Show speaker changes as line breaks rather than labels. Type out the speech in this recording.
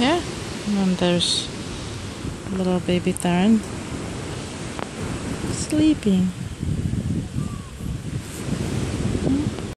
Yeah, and there's little baby Theron sleeping.